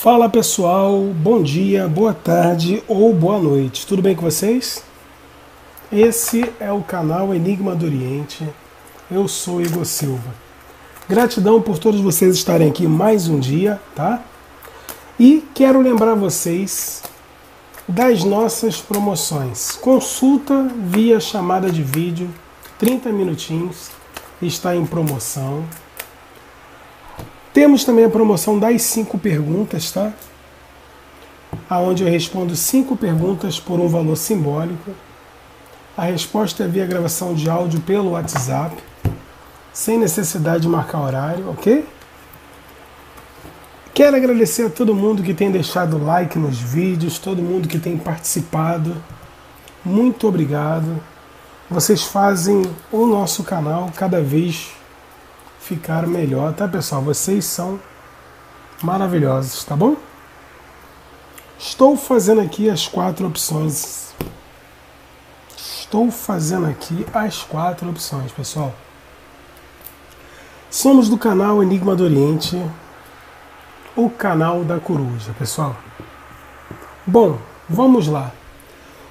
Fala pessoal, bom dia, boa tarde ou boa noite, tudo bem com vocês? Esse é o canal Enigma do Oriente, eu sou Igor Silva. Gratidão por todos vocês estarem aqui mais um dia, tá? E quero lembrar vocês das nossas promoções. Consulta via chamada de vídeo, 30 minutinhos, está em promoção. Temos também a promoção das cinco perguntas, tá? Aonde eu respondo cinco perguntas por um valor simbólico. A resposta é via gravação de áudio pelo WhatsApp, sem necessidade de marcar horário, ok? Quero agradecer a todo mundo que tem deixado like nos vídeos, todo mundo que tem participado. Muito obrigado. Vocês fazem o nosso canal cada vez ficar melhor, tá pessoal? Vocês são maravilhosos, tá bom? Estou fazendo aqui as quatro opções. Estou fazendo aqui as quatro opções, pessoal. Somos do canal Enigma do Oriente, o canal da coruja, pessoal. Bom, vamos lá.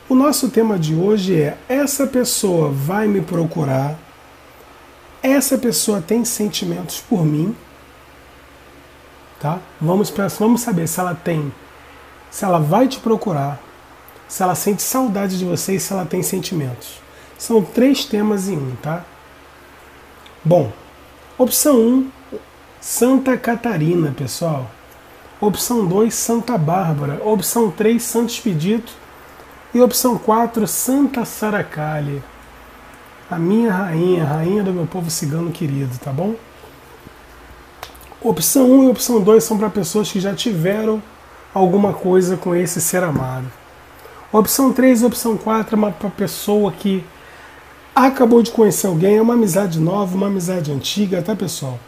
O nosso tema de hoje é: essa pessoa vai me procurar essa pessoa tem sentimentos por mim, tá? Vamos vamos saber se ela tem, se ela vai te procurar, se ela sente saudade de você e se ela tem sentimentos. São três temas em um, tá? Bom, opção 1, um, Santa Catarina, pessoal. Opção 2, Santa Bárbara. Opção 3, Santo Expedito. E opção 4, Santa Saracalha a minha rainha, rainha do meu povo cigano querido, tá bom? Opção 1 e opção 2 são para pessoas que já tiveram alguma coisa com esse ser amado. Opção 3 e opção 4 é para pessoa que acabou de conhecer alguém, é uma amizade nova, uma amizade antiga, tá pessoal?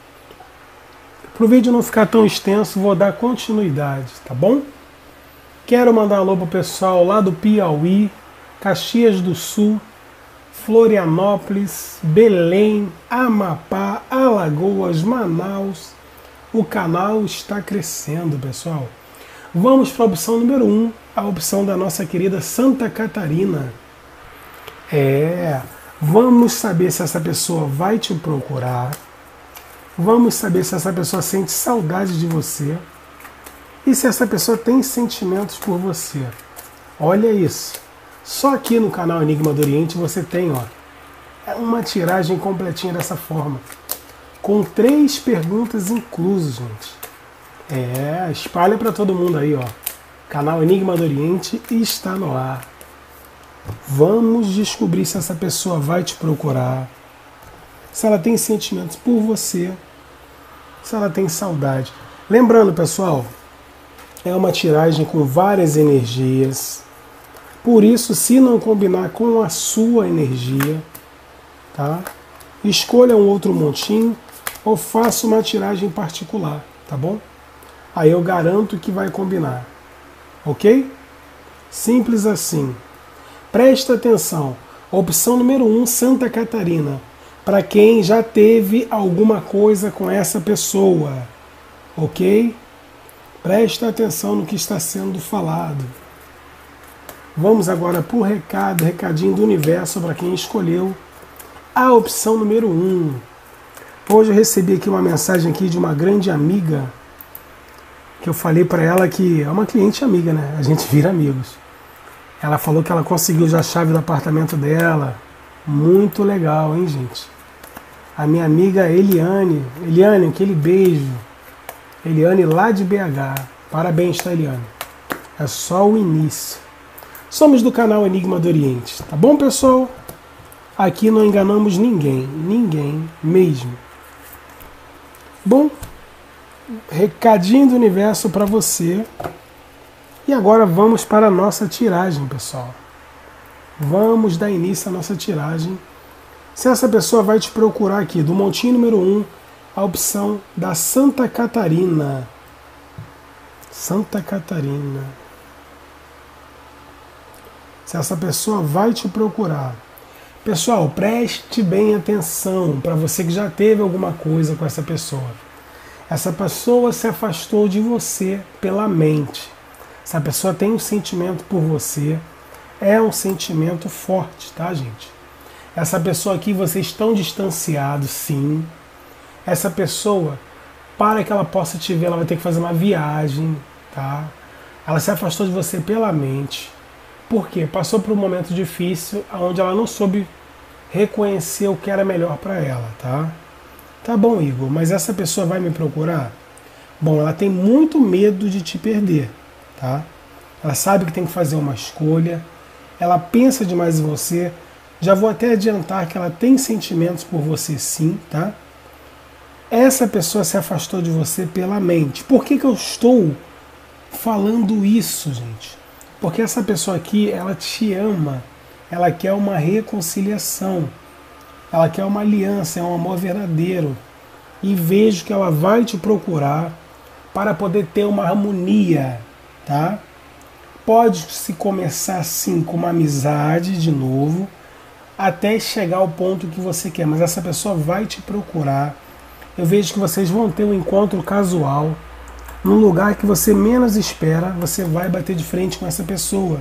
Para o vídeo não ficar tão extenso, vou dar continuidade, tá bom? Quero mandar um alô pro pessoal lá do Piauí, Caxias do Sul, Florianópolis, Belém, Amapá, Alagoas, Manaus. O canal está crescendo, pessoal. Vamos para a opção número 1, um, a opção da nossa querida Santa Catarina. É, vamos saber se essa pessoa vai te procurar. Vamos saber se essa pessoa sente saudade de você e se essa pessoa tem sentimentos por você. Olha isso. Só aqui no canal Enigma do Oriente você tem ó, é uma tiragem completinha dessa forma. Com três perguntas inclusas, gente. É, espalha para todo mundo aí, ó. Canal Enigma do Oriente está no ar. Vamos descobrir se essa pessoa vai te procurar, se ela tem sentimentos por você, se ela tem saudade. Lembrando, pessoal, é uma tiragem com várias energias. Por isso, se não combinar com a sua energia, tá? Escolha um outro montinho ou faça uma tiragem particular, tá bom? Aí eu garanto que vai combinar. OK? Simples assim. Presta atenção. Opção número 1, um, Santa Catarina. Para quem já teve alguma coisa com essa pessoa. OK? Presta atenção no que está sendo falado. Vamos agora para o recado, recadinho do universo para quem escolheu a opção número 1. Um. Hoje eu recebi aqui uma mensagem aqui de uma grande amiga que eu falei para ela que é uma cliente amiga, né? A gente vira amigos. Ela falou que ela conseguiu já a chave do apartamento dela. Muito legal, hein, gente? A minha amiga Eliane. Eliane, aquele beijo. Eliane lá de BH. Parabéns, tá, Eliane? É só o início. Somos do canal Enigma do Oriente, tá bom, pessoal? Aqui não enganamos ninguém, ninguém mesmo. Bom, recadinho do universo para você. E agora vamos para a nossa tiragem, pessoal. Vamos dar início à nossa tiragem. Se essa pessoa vai te procurar aqui, do montinho número 1, um, a opção da Santa Catarina. Santa Catarina se essa pessoa vai te procurar. Pessoal, preste bem atenção para você que já teve alguma coisa com essa pessoa. Essa pessoa se afastou de você pela mente. Essa pessoa tem um sentimento por você, é um sentimento forte, tá, gente? Essa pessoa aqui, vocês estão distanciados, sim. Essa pessoa, para que ela possa te ver, ela vai ter que fazer uma viagem, tá? Ela se afastou de você pela mente. Por quê? Passou por um momento difícil onde ela não soube reconhecer o que era melhor para ela, tá? Tá bom, Igor, mas essa pessoa vai me procurar? Bom, ela tem muito medo de te perder, tá? Ela sabe que tem que fazer uma escolha, ela pensa demais em você. Já vou até adiantar que ela tem sentimentos por você sim, tá? Essa pessoa se afastou de você pela mente. Por que, que eu estou falando isso, gente? Porque essa pessoa aqui, ela te ama, ela quer uma reconciliação, ela quer uma aliança, é um amor verdadeiro. E vejo que ela vai te procurar para poder ter uma harmonia, tá? Pode se começar assim com uma amizade de novo, até chegar ao ponto que você quer, mas essa pessoa vai te procurar. Eu vejo que vocês vão ter um encontro casual, num lugar que você menos espera, você vai bater de frente com essa pessoa.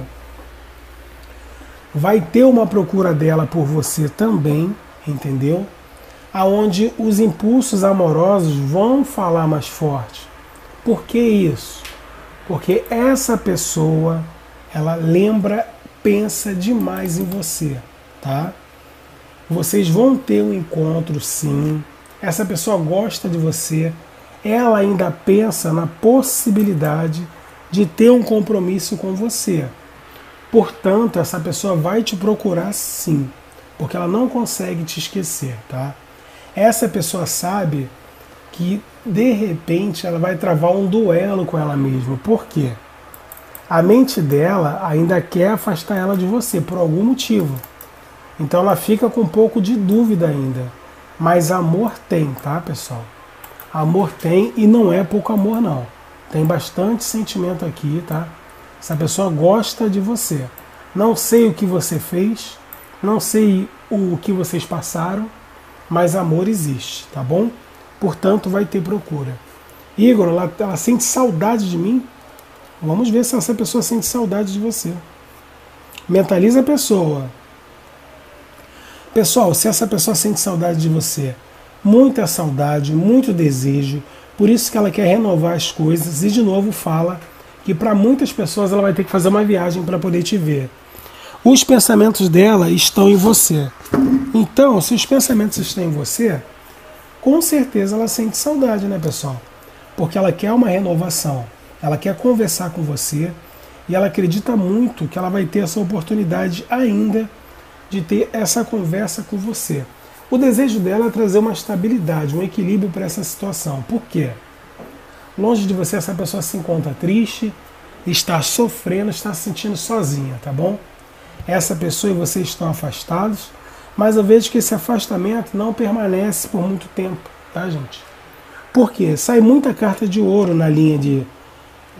Vai ter uma procura dela por você também, entendeu? Aonde os impulsos amorosos vão falar mais forte. Por que isso? Porque essa pessoa, ela lembra, pensa demais em você, tá? Vocês vão ter um encontro sim. Essa pessoa gosta de você. Ela ainda pensa na possibilidade de ter um compromisso com você. Portanto, essa pessoa vai te procurar sim, porque ela não consegue te esquecer, tá? Essa pessoa sabe que de repente ela vai travar um duelo com ela mesma. Por quê? A mente dela ainda quer afastar ela de você por algum motivo. Então ela fica com um pouco de dúvida ainda. Mas amor tem, tá, pessoal? Amor tem e não é pouco amor não. Tem bastante sentimento aqui, tá? Essa pessoa gosta de você. Não sei o que você fez, não sei o que vocês passaram, mas amor existe, tá bom? portanto vai ter procura. Igor, ela, ela sente saudade de mim? Vamos ver se essa pessoa sente saudade de você. Mentaliza a pessoa. Pessoal, se essa pessoa sente saudade de você, muita saudade, muito desejo, por isso que ela quer renovar as coisas e de novo fala que para muitas pessoas ela vai ter que fazer uma viagem para poder te ver. Os pensamentos dela estão em você. Então, se os pensamentos estão em você, com certeza ela sente saudade, né, pessoal? Porque ela quer uma renovação, ela quer conversar com você e ela acredita muito que ela vai ter essa oportunidade ainda de ter essa conversa com você. O desejo dela é trazer uma estabilidade, um equilíbrio para essa situação. Por quê? Longe de você, essa pessoa se encontra triste, está sofrendo, está se sentindo sozinha, tá bom? Essa pessoa e você estão afastados mas eu vejo que esse afastamento não permanece por muito tempo, tá, gente? Por quê? Sai muita carta de ouro na linha de.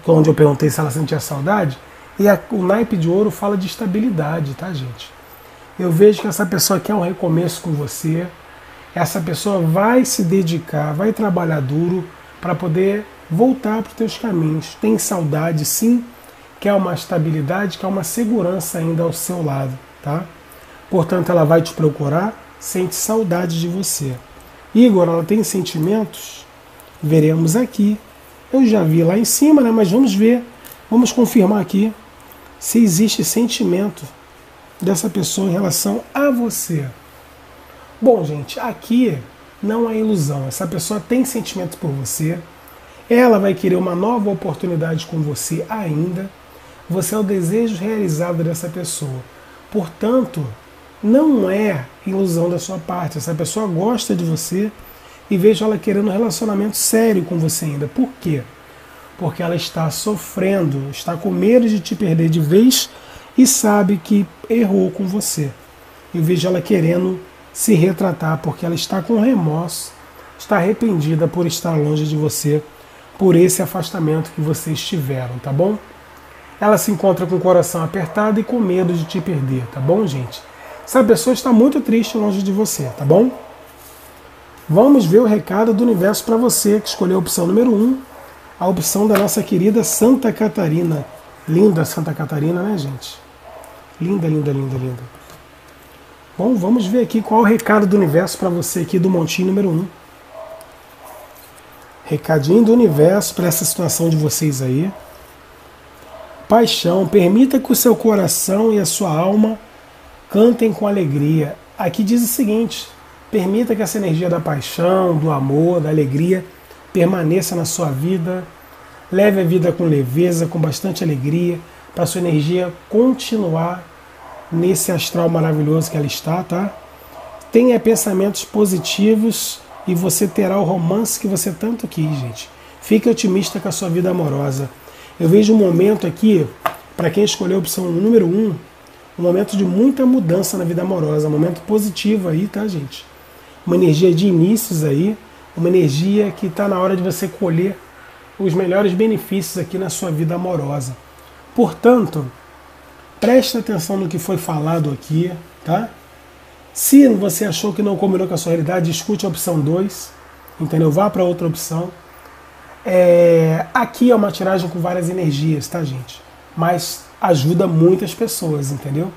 onde eu perguntei se ela sentia saudade, e a, o naipe de ouro fala de estabilidade, tá, gente? Eu vejo que essa pessoa quer um recomeço com você, essa pessoa vai se dedicar, vai trabalhar duro para poder voltar para os teus caminhos. Tem saudade, sim, quer uma estabilidade, quer uma segurança ainda ao seu lado, tá? Portanto, ela vai te procurar, sente saudade de você. Igor, ela tem sentimentos? Veremos aqui. Eu já vi lá em cima, né? mas vamos ver, vamos confirmar aqui se existe sentimento dessa pessoa em relação a você. Bom, gente, aqui não é ilusão. Essa pessoa tem sentimento por você. Ela vai querer uma nova oportunidade com você ainda. Você é o desejo realizado dessa pessoa. Portanto, não é ilusão da sua parte. Essa pessoa gosta de você e vejo ela querendo um relacionamento sério com você ainda. Por quê? Porque ela está sofrendo, está com medo de te perder de vez e sabe que errou com você. Eu vejo ela querendo se retratar porque ela está com remorso, está arrependida por estar longe de você, por esse afastamento que vocês tiveram, tá bom? Ela se encontra com o coração apertado e com medo de te perder, tá bom, gente? Essa pessoa está muito triste longe de você, tá bom? Vamos ver o recado do universo para você que escolheu a opção número 1, um, a opção da nossa querida Santa Catarina. Linda Santa Catarina, né, gente? Linda, linda, linda, linda. Bom, vamos ver aqui qual é o recado do universo para você aqui do montinho número 1. Um. Recadinho do universo para essa situação de vocês aí. Paixão, permita que o seu coração e a sua alma cantem com alegria. Aqui diz o seguinte: permita que essa energia da paixão, do amor, da alegria permaneça na sua vida. Leve a vida com leveza, com bastante alegria, para sua energia continuar nesse astral maravilhoso que ela está, tá? Tenha pensamentos positivos e você terá o romance que você tanto quis, gente. Fique otimista com a sua vida amorosa. Eu vejo um momento aqui, para quem escolheu a opção número 1, um, um momento de muita mudança na vida amorosa, um momento positivo aí, tá, gente? Uma energia de inícios aí, uma energia que está na hora de você colher os melhores benefícios aqui na sua vida amorosa. Portanto, preste atenção no que foi falado aqui, tá? Se você achou que não combinou com a sua realidade, escute a opção 2, entendeu? Vá para outra opção. É, aqui é uma tiragem com várias energias, tá, gente? Mas ajuda muitas pessoas, entendeu?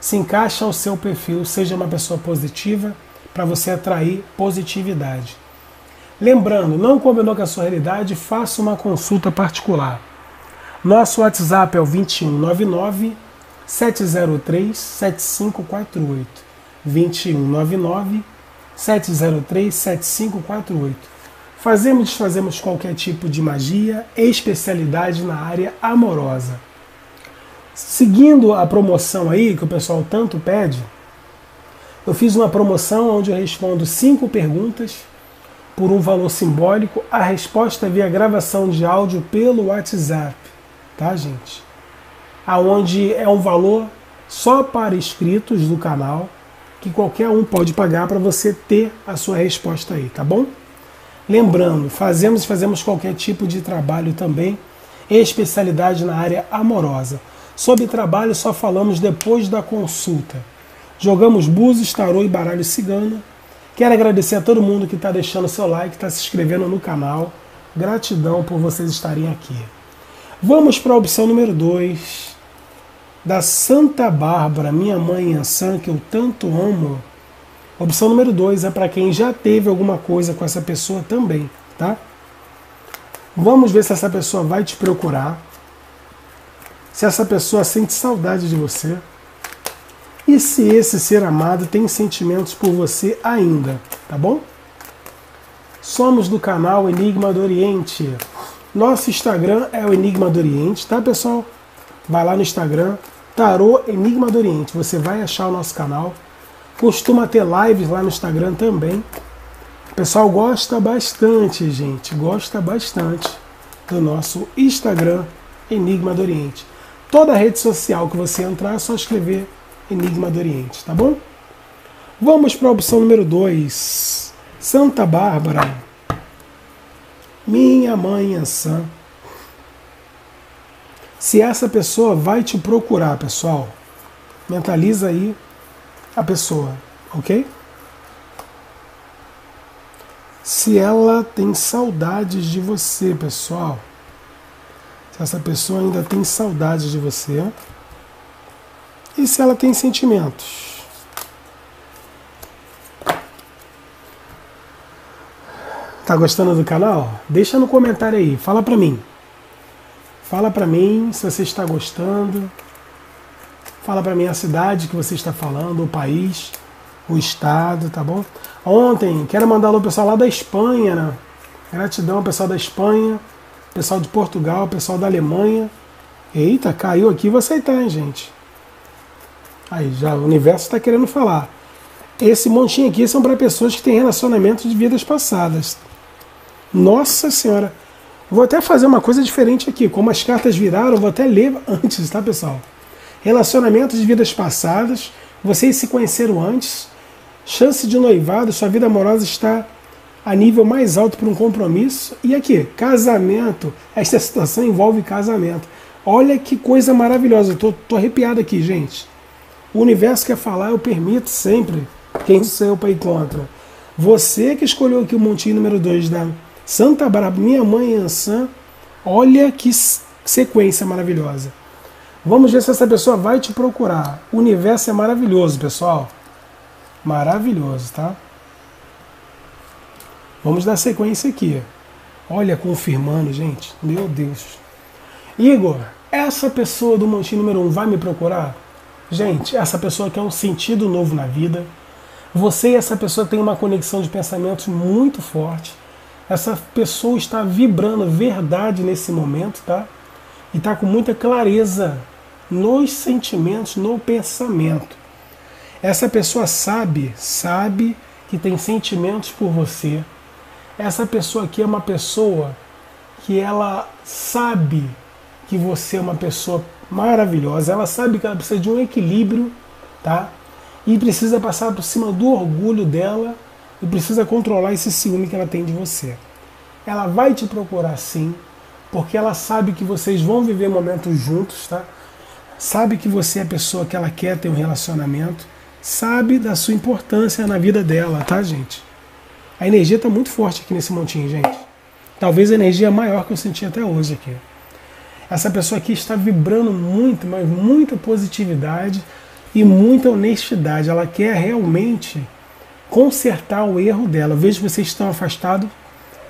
Se encaixa ao seu perfil, seja uma pessoa positiva, para você atrair positividade. Lembrando, não combinou com a sua realidade, faça uma consulta particular. Nosso WhatsApp é o 2199 703 7548. 2199 703 7548 Fazemos e desfazemos qualquer tipo de magia, especialidade na área amorosa. Seguindo a promoção aí, que o pessoal tanto pede, eu fiz uma promoção onde eu respondo cinco perguntas por um valor simbólico, a resposta é via gravação de áudio pelo WhatsApp, tá, gente? Aonde é um valor só para inscritos do canal, que qualquer um pode pagar para você ter a sua resposta aí, tá bom? Lembrando, fazemos e fazemos qualquer tipo de trabalho também, especialidade na área amorosa. Sobre trabalho só falamos depois da consulta. Jogamos búzios, tarô e baralho cigano. Quero agradecer a todo mundo que está deixando seu like, está se inscrevendo no canal. Gratidão por vocês estarem aqui. Vamos para a opção número 2 da Santa Bárbara, minha mãe Ansan, que eu tanto amo. Opção número 2 é para quem já teve alguma coisa com essa pessoa também, tá? Vamos ver se essa pessoa vai te procurar. Se essa pessoa sente saudade de você. E se esse ser amado tem sentimentos por você ainda, tá bom? Somos do canal Enigma do Oriente. Nosso Instagram é o Enigma do Oriente, tá pessoal? Vai lá no Instagram, Tarô Enigma do Oriente. Você vai achar o nosso canal. Costuma ter lives lá no Instagram também. O pessoal gosta bastante, gente. Gosta bastante do nosso Instagram Enigma do Oriente. Toda rede social que você entrar é só escrever Enigma do Oriente, tá bom? Vamos para a opção número 2. Santa Bárbara. Minha mãe é sã. Se essa pessoa vai te procurar, pessoal, mentaliza aí a pessoa, ok? Se ela tem saudades de você, pessoal. Se essa pessoa ainda tem saudades de você. E se ela tem sentimentos. Tá gostando do canal? Deixa no comentário aí, fala pra mim. Fala pra mim se você está gostando. Fala para mim a cidade que você está falando, o país, o estado, tá bom? Ontem, quero mandar alô pessoal lá da Espanha, né? Gratidão, pessoal da Espanha, pessoal de Portugal, pessoal da Alemanha. Eita, caiu aqui, vou aceitar, hein, gente? Aí, já o universo está querendo falar. Esse montinho aqui são para pessoas que têm relacionamentos de vidas passadas. Nossa Senhora! Vou até fazer uma coisa diferente aqui. Como as cartas viraram, vou até ler antes, tá, pessoal? relacionamentos de vidas passadas, vocês se conheceram antes, chance de noivado, sua vida amorosa está a nível mais alto para um compromisso. E aqui, casamento, esta situação envolve casamento. Olha que coisa maravilhosa, tô arrepiado aqui, gente. O universo quer falar, eu permito sempre. Quem sou eu para ir contra? Você que escolheu aqui o montinho número 2 da Santa Bárbara, minha mãe Ansan, olha que sequência maravilhosa. Vamos ver se essa pessoa vai te procurar. O universo é maravilhoso, pessoal. Maravilhoso, tá? Vamos dar sequência aqui. Olha, confirmando, gente. Meu Deus. Igor, essa pessoa do montinho número 1 um vai me procurar? Gente, essa pessoa quer um sentido novo na vida. Você e essa pessoa têm uma conexão de pensamentos muito forte. Essa pessoa está vibrando verdade nesse momento, tá? E está com muita clareza nos sentimentos, no pensamento. Essa pessoa sabe, sabe que tem sentimentos por você. Essa pessoa aqui é uma pessoa que ela sabe que você é uma pessoa maravilhosa, ela sabe que ela precisa de um equilíbrio, tá? E precisa passar por cima do orgulho dela e precisa controlar esse ciúme que ela tem de você. Ela vai te procurar sim, porque ela sabe que vocês vão viver momentos juntos, tá? Sabe que você é a pessoa que ela quer ter um relacionamento, sabe da sua importância na vida dela, tá, gente? A energia está muito forte aqui nesse montinho, gente. Talvez a energia maior que eu senti até hoje aqui. Essa pessoa aqui está vibrando muito, mas muita positividade e muita honestidade. Ela quer realmente consertar o erro dela. Vejo que vocês estão afastados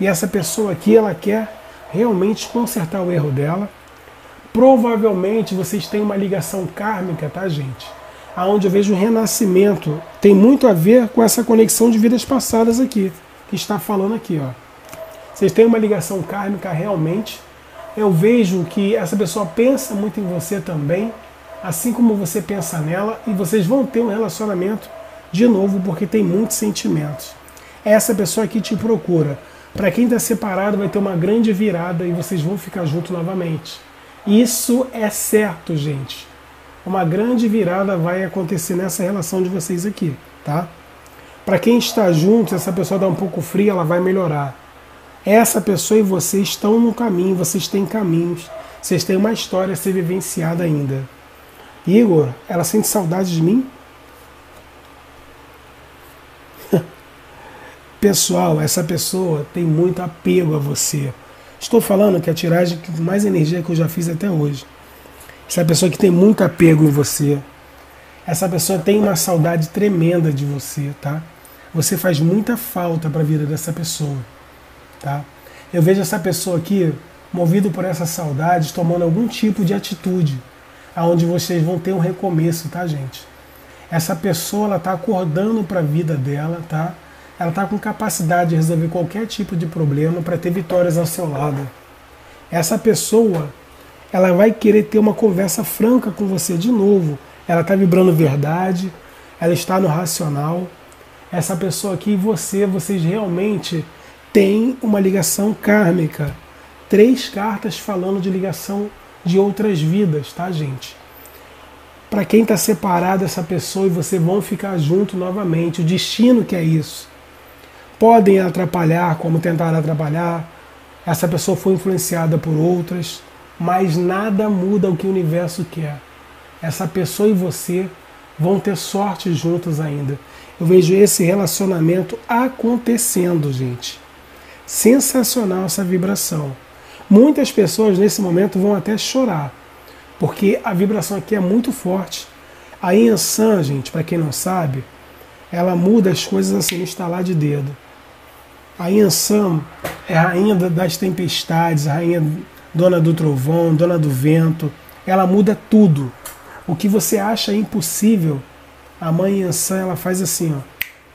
e essa pessoa aqui ela quer realmente consertar o erro dela. Provavelmente vocês têm uma ligação kármica, tá, gente? Aonde eu vejo o renascimento tem muito a ver com essa conexão de vidas passadas aqui, que está falando aqui, ó. Vocês têm uma ligação kármica realmente eu vejo que essa pessoa pensa muito em você também, assim como você pensa nela, e vocês vão ter um relacionamento de novo porque tem muitos sentimentos. Essa pessoa que te procura. Para quem está separado, vai ter uma grande virada e vocês vão ficar juntos novamente. Isso é certo, gente. Uma grande virada vai acontecer nessa relação de vocês aqui, tá? Para quem está junto, essa pessoa dá um pouco fria, ela vai melhorar. Essa pessoa e você estão no caminho, vocês têm caminhos, vocês têm uma história a ser vivenciada ainda. Igor, ela sente saudade de mim? Pessoal, essa pessoa tem muito apego a você. Estou falando que a tiragem com mais energia que eu já fiz até hoje. Essa pessoa que tem muito apego em você. Essa pessoa tem uma saudade tremenda de você, tá? Você faz muita falta para a vida dessa pessoa. Tá? Eu vejo essa pessoa aqui, movido por essa saudade, tomando algum tipo de atitude, aonde vocês vão ter um recomeço, tá, gente? Essa pessoa ela está acordando para a vida dela, tá? Ela está com capacidade de resolver qualquer tipo de problema para ter vitórias ao seu lado. Essa pessoa, ela vai querer ter uma conversa franca com você de novo. Ela está vibrando verdade, ela está no racional. Essa pessoa aqui e você, vocês realmente tem uma ligação kármica. Três cartas falando de ligação de outras vidas, tá, gente? Para quem está separado essa pessoa e você vão ficar junto novamente, o destino que é isso. Podem atrapalhar, como tentaram atrapalhar. Essa pessoa foi influenciada por outras, mas nada muda o que o universo quer. Essa pessoa e você vão ter sorte juntos ainda. Eu vejo esse relacionamento acontecendo, gente. Sensacional essa vibração. Muitas pessoas nesse momento vão até chorar, porque a vibração aqui é muito forte. A Yansan, gente, para quem não sabe, ela muda as coisas assim no estalar de dedo. A Yansan é a rainha das tempestades, a rainha dona do trovão, dona do vento. Ela muda tudo. O que você acha impossível, a mãe Yansan ela faz assim, ó,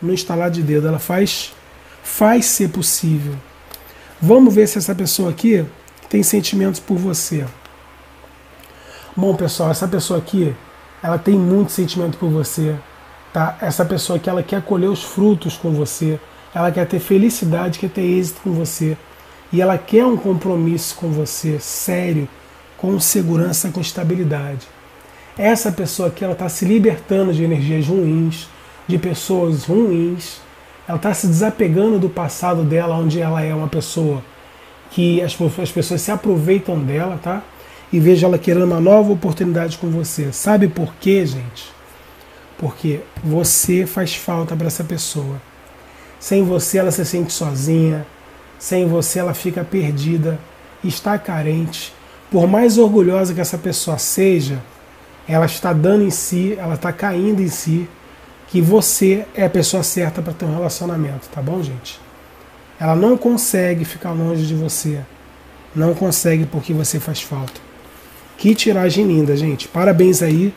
no estalar de dedo, ela faz faz ser possível. Vamos ver se essa pessoa aqui tem sentimentos por você. Bom, pessoal, essa pessoa aqui, ela tem muito sentimento por você, tá? Essa pessoa aqui, ela quer colher os frutos com você, ela quer ter felicidade, quer ter êxito com você, e ela quer um compromisso com você, sério, com segurança, com estabilidade. Essa pessoa aqui, ela está se libertando de energias ruins, de pessoas ruins, ela está se desapegando do passado dela, onde ela é uma pessoa que as, as pessoas se aproveitam dela, tá? E veja ela querendo uma nova oportunidade com você. Sabe por quê, gente? Porque você faz falta para essa pessoa. Sem você ela se sente sozinha, sem você ela fica perdida, está carente. Por mais orgulhosa que essa pessoa seja, ela está dando em si, ela está caindo em si, que você é a pessoa certa para ter um relacionamento, tá bom, gente? Ela não consegue ficar longe de você. Não consegue porque você faz falta. Que tiragem linda, gente. Parabéns aí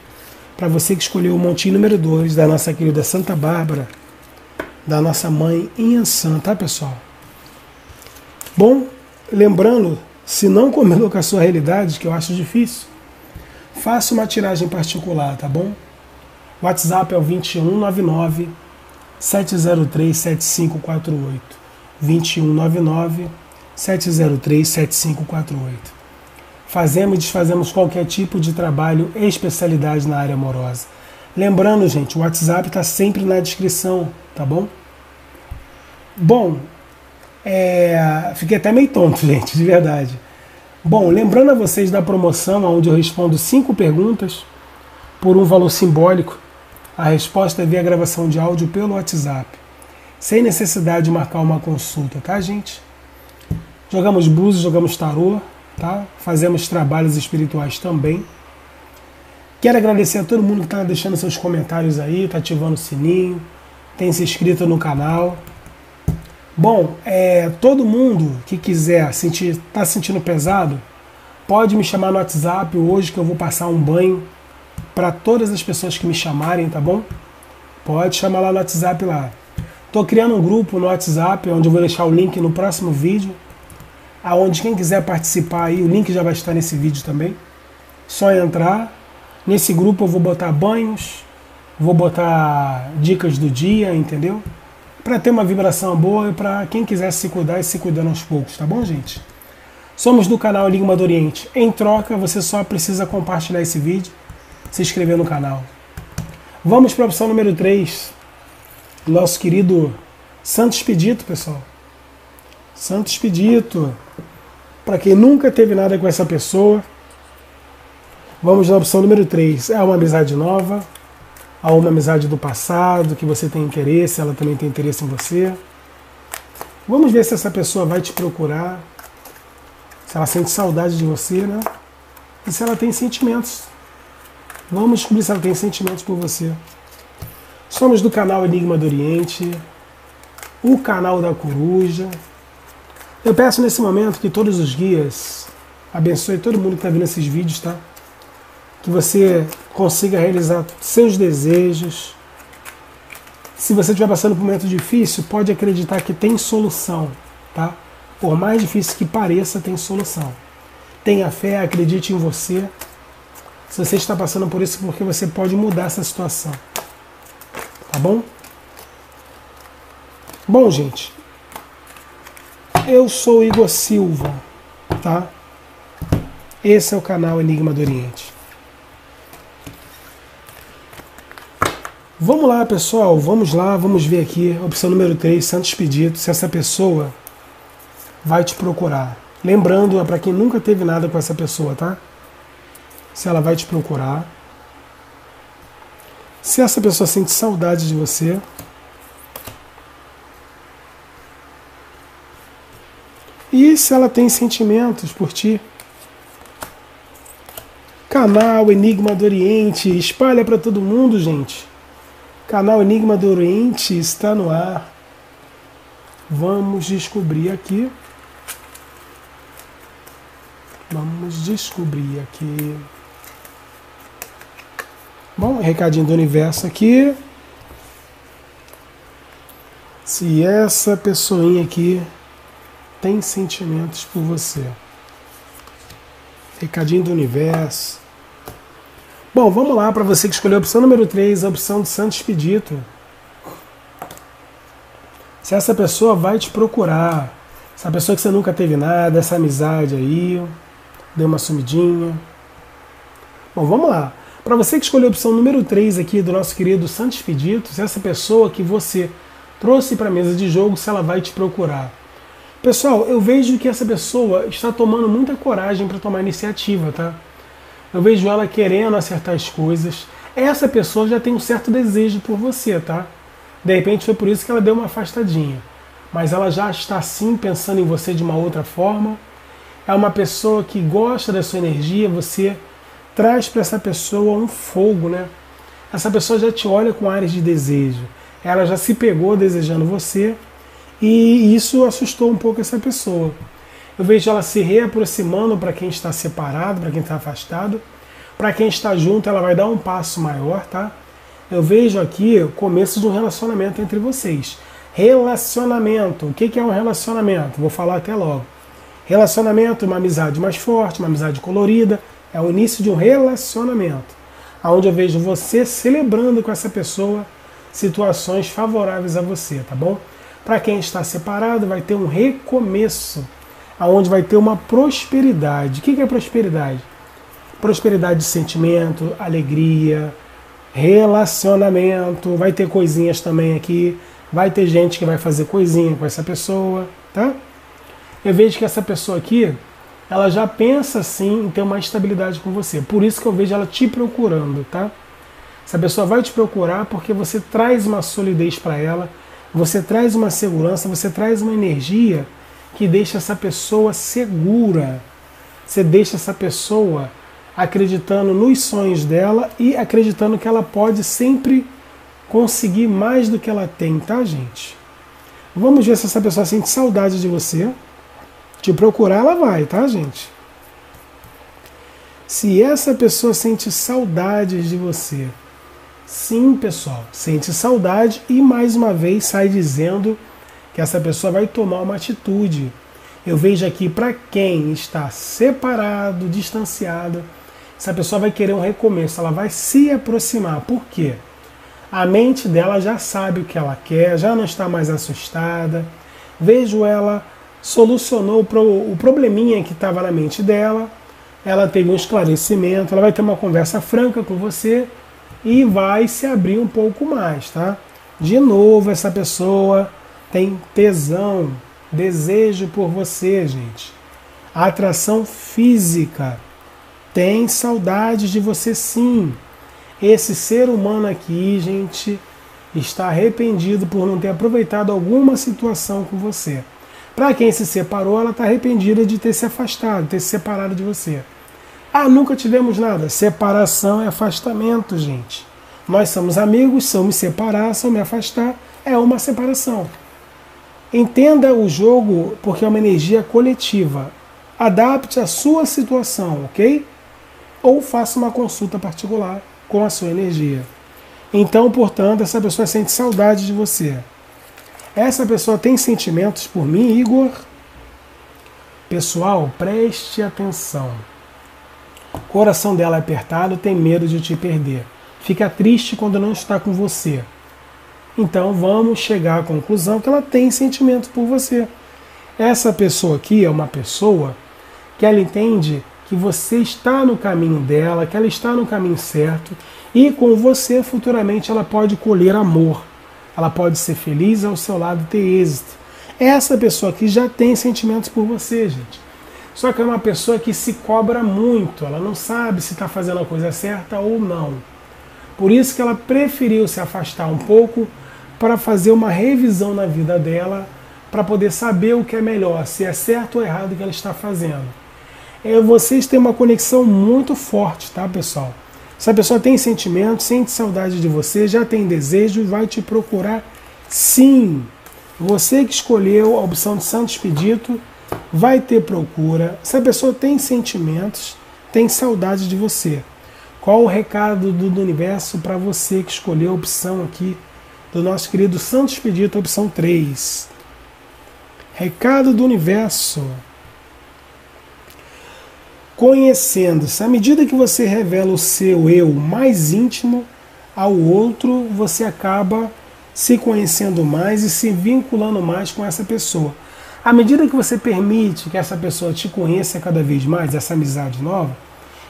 para você que escolheu o montinho número 2 da nossa querida Santa Bárbara, da nossa mãe Inhansã, tá, pessoal? Bom, lembrando, se não combinou com a sua realidade, que eu acho difícil, faça uma tiragem particular, tá bom? WhatsApp é o 2199 703 7548. 2199 703 7548. Fazemos e desfazemos qualquer tipo de trabalho e especialidade na área amorosa. Lembrando, gente, o WhatsApp está sempre na descrição, tá bom? Bom, é... fiquei até meio tonto, gente, de verdade. Bom, lembrando a vocês da promoção onde eu respondo cinco perguntas por um valor simbólico. A resposta é via gravação de áudio pelo WhatsApp, sem necessidade de marcar uma consulta, tá, gente? Jogamos búzios, jogamos tarô, tá? Fazemos trabalhos espirituais também. Quero agradecer a todo mundo que está deixando seus comentários aí, está ativando o sininho, tem se inscrito no canal. Bom, é, todo mundo que quiser sentir, tá sentindo pesado, pode me chamar no WhatsApp hoje que eu vou passar um banho para todas as pessoas que me chamarem, tá bom? Pode chamar lá no WhatsApp lá. Tô criando um grupo no WhatsApp onde eu vou deixar o link no próximo vídeo aonde quem quiser participar aí, o link já vai estar nesse vídeo também. Só entrar. Nesse grupo eu vou botar banhos, vou botar dicas do dia, entendeu? Para ter uma vibração boa e para quem quiser se cuidar e se cuidando aos poucos, tá bom, gente? Somos do canal Enigma do Oriente. Em troca, você só precisa compartilhar esse vídeo, se inscrever no canal. Vamos para a opção número 3. Nosso querido Santos Pedito, pessoal. Santo Expedito. Para quem nunca teve nada com essa pessoa, vamos na opção número 3. É uma amizade nova, há uma amizade do passado, que você tem interesse, ela também tem interesse em você. Vamos ver se essa pessoa vai te procurar, se ela sente saudade de você, né? E se ela tem sentimentos. Vamos descobrir se ela tem sentimentos por você. Somos do canal Enigma do Oriente, o canal da Coruja. Eu peço nesse momento que todos os guias abençoe todo mundo que está vendo esses vídeos, tá? Que você consiga realizar seus desejos. Se você estiver passando por um momento difícil, pode acreditar que tem solução, tá? Por mais difícil que pareça, tem solução. Tenha fé, acredite em você. Se você está passando por isso, porque você pode mudar essa situação. Tá bom? Bom, gente, eu sou Igor Silva, tá? Esse é o canal Enigma do Oriente. Vamos lá, pessoal, vamos lá, vamos ver aqui, opção número 3, Santos Pedido, se essa pessoa vai te procurar. Lembrando, é para quem nunca teve nada com essa pessoa, tá? Se ela vai te procurar. Se essa pessoa sente saudade de você, E se ela tem sentimentos por ti? Canal Enigma do Oriente, espalha para todo mundo, gente. Canal Enigma do Oriente está no ar. Vamos descobrir aqui. Vamos descobrir aqui. Bom, recadinho do universo aqui. Se essa pessoinha aqui tem sentimentos por você. Recadinho do universo. Bom, vamos lá para você que escolheu a opção número 3, a opção do Santo Expedito. Se essa pessoa vai te procurar, essa pessoa que você nunca teve nada, essa amizade aí, deu uma sumidinha. Bom, vamos lá. Para você que escolheu a opção número 3 aqui do nosso querido Santo Expedito, se essa pessoa que você trouxe para a mesa de jogo, se ela vai te procurar. Pessoal, eu vejo que essa pessoa está tomando muita coragem para tomar iniciativa, tá? Eu vejo ela querendo acertar as coisas. Essa pessoa já tem um certo desejo por você, tá? De repente foi por isso que ela deu uma afastadinha. Mas ela já está sim pensando em você de uma outra forma. É uma pessoa que gosta da sua energia, você traz para essa pessoa um fogo, né? Essa pessoa já te olha com áreas de desejo. Ela já se pegou desejando você e isso assustou um pouco essa pessoa. Eu vejo ela se reaproximando para quem está separado, para quem está afastado. Para quem está junto, ela vai dar um passo maior, tá? Eu vejo aqui o começo de um relacionamento entre vocês. Relacionamento. O que é um relacionamento? Vou falar até logo. Relacionamento, uma amizade mais forte, uma amizade colorida. É o início de um relacionamento. Onde eu vejo você celebrando com essa pessoa situações favoráveis a você, tá bom? Para quem está separado, vai ter um recomeço, aonde vai ter uma prosperidade. O que é prosperidade? prosperidade de sentimento, alegria, relacionamento. Vai ter coisinhas também aqui. Vai ter gente que vai fazer coisinha com essa pessoa, tá? Eu vejo que essa pessoa aqui, ela já pensa assim em ter uma estabilidade com você. Por isso que eu vejo ela te procurando, tá? Essa pessoa vai te procurar porque você traz uma solidez para ela, você traz uma segurança, você traz uma energia que deixa essa pessoa segura. Você deixa essa pessoa acreditando nos sonhos dela e acreditando que ela pode sempre conseguir mais do que ela tem, tá, gente? Vamos ver se essa pessoa sente saudade de você. Te procurar, ela vai, tá, gente? Se essa pessoa sente saudades de você, sim, pessoal, sente saudade e mais uma vez sai dizendo que essa pessoa vai tomar uma atitude. Eu vejo aqui para quem está separado, distanciado, essa pessoa vai querer um recomeço, ela vai se aproximar. Por quê? A mente dela já sabe o que ela quer, já não está mais assustada. Vejo ela solucionou o probleminha que estava na mente dela, ela teve um esclarecimento, ela vai ter uma conversa franca com você e vai se abrir um pouco mais, tá? De novo, essa pessoa tem tesão, desejo por você, gente. atração física tem saudade de você sim. Esse ser humano aqui, gente, está arrependido por não ter aproveitado alguma situação com você. Para quem se separou, ela está arrependida de ter se afastado, ter se separado de você. Ah, nunca tivemos nada. Separação é afastamento, gente. Nós somos amigos, se eu me separar, se eu me afastar, é uma separação. Entenda o jogo porque é uma energia coletiva. Adapte a sua situação, ok? ou faça uma consulta particular com a sua energia. Então, portanto, essa pessoa sente saudade de você. Essa pessoa tem sentimentos por mim, Igor? Pessoal, preste atenção. O coração dela é apertado, tem medo de te perder. Fica triste quando não está com você. Então vamos chegar à conclusão que ela tem sentimentos por você. Essa pessoa aqui é uma pessoa que ela entende que você está no caminho dela, que ela está no caminho certo e com você futuramente ela pode colher amor. Ela pode ser feliz ao seu lado e ter êxito. Essa pessoa aqui já tem sentimentos por você, gente. Só que é uma pessoa que se cobra muito, ela não sabe se está fazendo a coisa certa ou não. Por isso que ela preferiu se afastar um pouco para fazer uma revisão na vida dela, para poder saber o que é melhor, se é certo ou errado o que ela está fazendo é, vocês têm uma conexão muito forte, tá, pessoal? Se a pessoa tem sentimento, sente saudade de você, já tem desejo, vai te procurar sim. Você que escolheu a opção de Santo Expedito vai ter procura. Se a pessoa tem sentimentos, tem saudade de você. Qual o recado do, do universo para você que escolheu a opção aqui do nosso querido Santo Expedito, opção 3? Recado do universo conhecendo-se. À medida que você revela o seu eu mais íntimo ao outro, você acaba se conhecendo mais e se vinculando mais com essa pessoa. À medida que você permite que essa pessoa te conheça cada vez mais, essa amizade nova,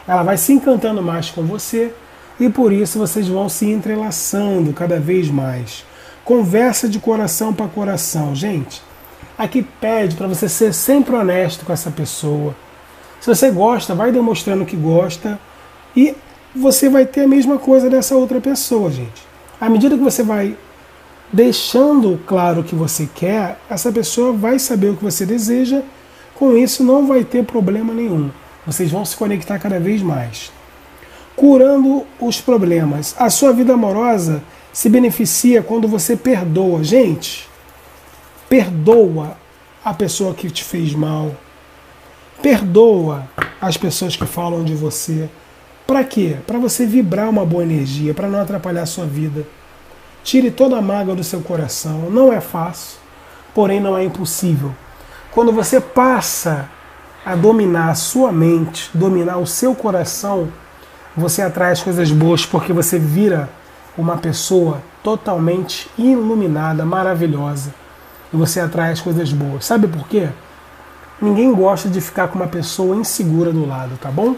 ela vai se encantando mais com você e por isso vocês vão se entrelaçando cada vez mais. Conversa de coração para coração, gente. Aqui pede para você ser sempre honesto com essa pessoa se você gosta, vai demonstrando que gosta e você vai ter a mesma coisa dessa outra pessoa, gente. À medida que você vai deixando claro o que você quer, essa pessoa vai saber o que você deseja. Com isso, não vai ter problema nenhum. Vocês vão se conectar cada vez mais. Curando os problemas. A sua vida amorosa se beneficia quando você perdoa. Gente, perdoa a pessoa que te fez mal. Perdoa as pessoas que falam de você. Para quê? Para você vibrar uma boa energia, para não atrapalhar a sua vida. Tire toda a mágoa do seu coração. Não é fácil, porém não é impossível. Quando você passa a dominar a sua mente, dominar o seu coração, você atrai as coisas boas porque você vira uma pessoa totalmente iluminada, maravilhosa. E você atrai as coisas boas. Sabe por quê? Ninguém gosta de ficar com uma pessoa insegura do lado, tá bom?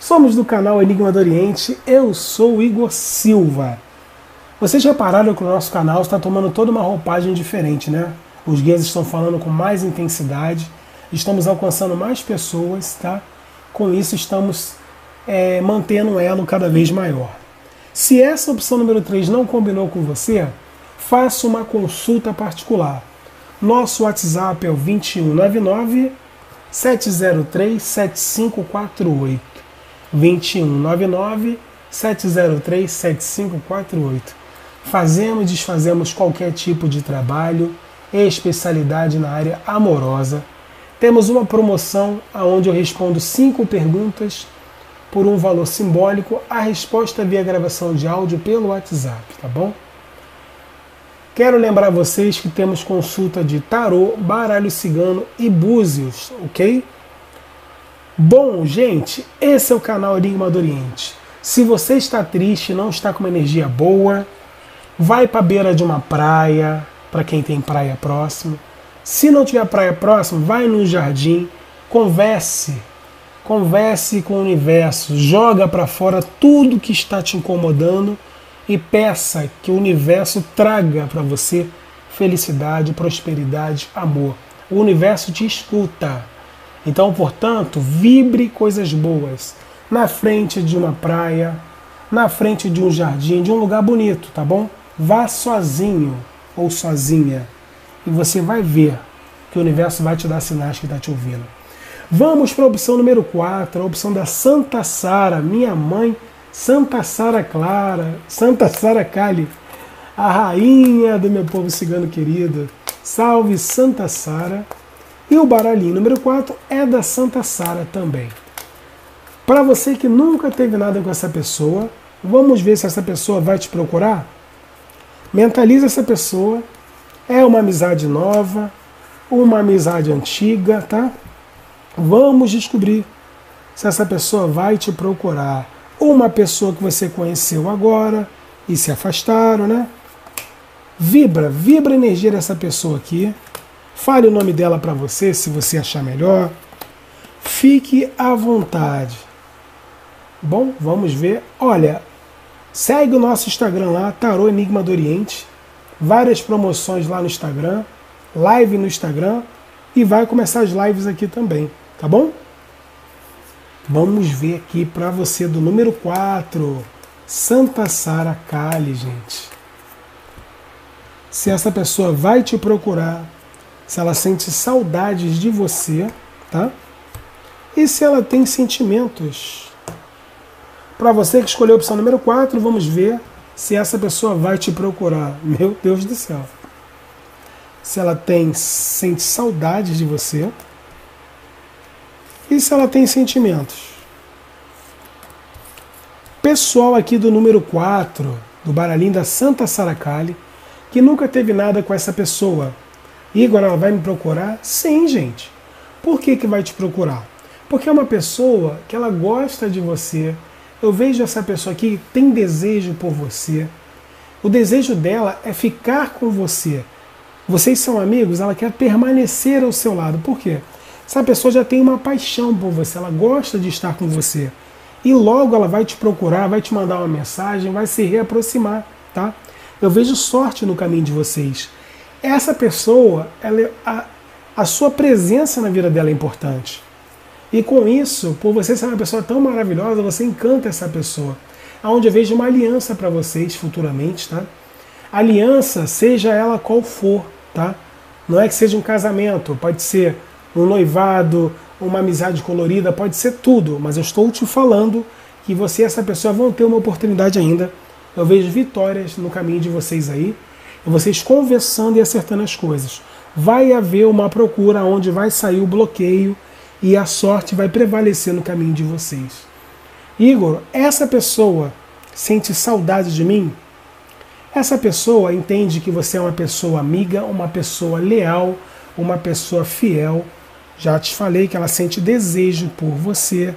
Somos do canal Enigma do Oriente, eu sou Igor Silva. Vocês repararam que o nosso canal está tomando toda uma roupagem diferente, né? Os guias estão falando com mais intensidade, estamos alcançando mais pessoas, tá? Com isso estamos é, mantendo um elo cada vez maior. Se essa opção número 3 não combinou com você, faça uma consulta particular. Nosso WhatsApp é o 2199 703 7548. 2199 703 7548. Fazemos e desfazemos qualquer tipo de trabalho, especialidade na área amorosa. Temos uma promoção onde eu respondo cinco perguntas por um valor simbólico, a resposta via gravação de áudio pelo WhatsApp, tá bom? Quero lembrar vocês que temos consulta de tarô, baralho cigano e búzios, ok? Bom, gente, esse é o canal Enigma do Oriente. Se você está triste, não está com uma energia boa, vai para a beira de uma praia, para quem tem praia próxima. Se não tiver praia próxima, vai no jardim, converse, converse com o universo, joga para fora tudo que está te incomodando e peça que o universo traga para você felicidade, prosperidade, amor. O universo te escuta. Então, portanto, vibre coisas boas na frente de uma praia, na frente de um jardim, de um lugar bonito, tá bom? Vá sozinho ou sozinha e você vai ver que o universo vai te dar sinais que está te ouvindo. Vamos para a opção número 4, a opção da Santa Sara, minha mãe, Santa Sara Clara, Santa Sara Cali, a rainha do meu povo cigano querido. Salve Santa Sara. E o baralhinho número 4 é da Santa Sara também. Para você que nunca teve nada com essa pessoa, vamos ver se essa pessoa vai te procurar? Mentaliza essa pessoa. É uma amizade nova, uma amizade antiga, tá? Vamos descobrir se essa pessoa vai te procurar. Uma pessoa que você conheceu agora e se afastaram, né? Vibra, vibra a energia dessa pessoa aqui. Fale o nome dela para você, se você achar melhor. Fique à vontade. Bom, vamos ver. Olha, segue o nosso Instagram lá, Tarô Enigma do Oriente. Várias promoções lá no Instagram, live no Instagram e vai começar as lives aqui também, tá bom? Vamos ver aqui para você do número 4, Santa Sara Kali, gente. Se essa pessoa vai te procurar, se ela sente saudades de você, tá? E se ela tem sentimentos. Para você que escolheu a opção número 4, vamos ver se essa pessoa vai te procurar. Meu Deus do céu. Se ela tem sente saudades de você e se ela tem sentimentos. Pessoal aqui do número 4, do baralhinho da Santa Saracali, que nunca teve nada com essa pessoa, Igor, ela vai me procurar? Sim, gente. Por que, que vai te procurar? Porque é uma pessoa que ela gosta de você. Eu vejo essa pessoa aqui tem desejo por você. O desejo dela é ficar com você. Vocês são amigos, ela quer permanecer ao seu lado. Por quê? Essa pessoa já tem uma paixão por você, ela gosta de estar com você. E logo ela vai te procurar, vai te mandar uma mensagem, vai se reaproximar, tá? Eu vejo sorte no caminho de vocês essa pessoa, ela, a, a sua presença na vida dela é importante. E com isso, por você ser uma pessoa tão maravilhosa, você encanta essa pessoa. Aonde eu vejo uma aliança para vocês futuramente, tá? Aliança, seja ela qual for, tá? Não é que seja um casamento, pode ser um noivado, uma amizade colorida, pode ser tudo, mas eu estou te falando que você e essa pessoa vão ter uma oportunidade ainda. Eu vejo vitórias no caminho de vocês aí, vocês conversando e acertando as coisas. Vai haver uma procura onde vai sair o bloqueio e a sorte vai prevalecer no caminho de vocês. Igor, essa pessoa sente saudade de mim? Essa pessoa entende que você é uma pessoa amiga, uma pessoa leal, uma pessoa fiel. Já te falei que ela sente desejo por você,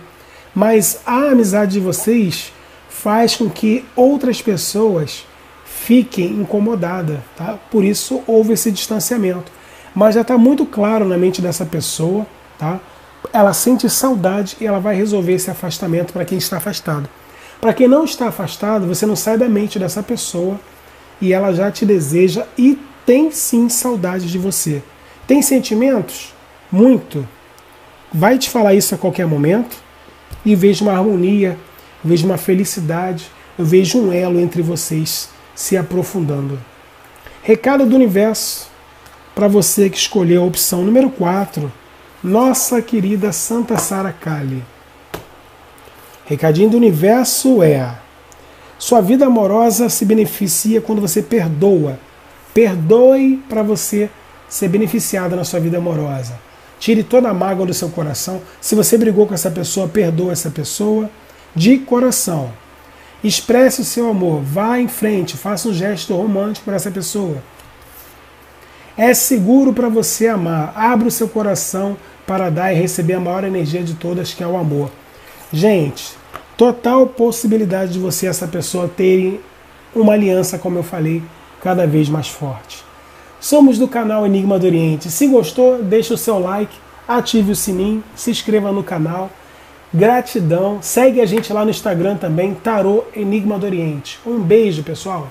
mas a amizade de vocês faz com que outras pessoas fiquem incomodadas, tá? Por isso houve esse distanciamento. Mas já está muito claro na mente dessa pessoa, tá? Ela sente saudade e ela vai resolver esse afastamento para quem está afastado. Para quem não está afastado, você não sai da mente dessa pessoa e ela já te deseja e tem sim saudade de você. Tem sentimentos? Muito. Vai te falar isso a qualquer momento e vejo uma harmonia, vejo uma felicidade, eu vejo um elo entre vocês se aprofundando. Recado do universo para você que escolheu a opção número 4, nossa querida Santa Sara Kali. Recadinho do universo é: sua vida amorosa se beneficia quando você perdoa. Perdoe para você ser beneficiada na sua vida amorosa. Tire toda a mágoa do seu coração. Se você brigou com essa pessoa, perdoa essa pessoa de coração. Expresse o seu amor, vá em frente, faça um gesto romântico para essa pessoa. É seguro para você amar. Abra o seu coração para dar e receber a maior energia de todas, que é o amor. Gente, total possibilidade de você e essa pessoa terem uma aliança, como eu falei, cada vez mais forte. Somos do canal Enigma do Oriente. Se gostou, deixe o seu like, ative o sininho, se inscreva no canal Gratidão. Segue a gente lá no Instagram também, Tarô Enigma do Oriente. Um beijo, pessoal.